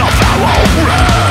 of our own.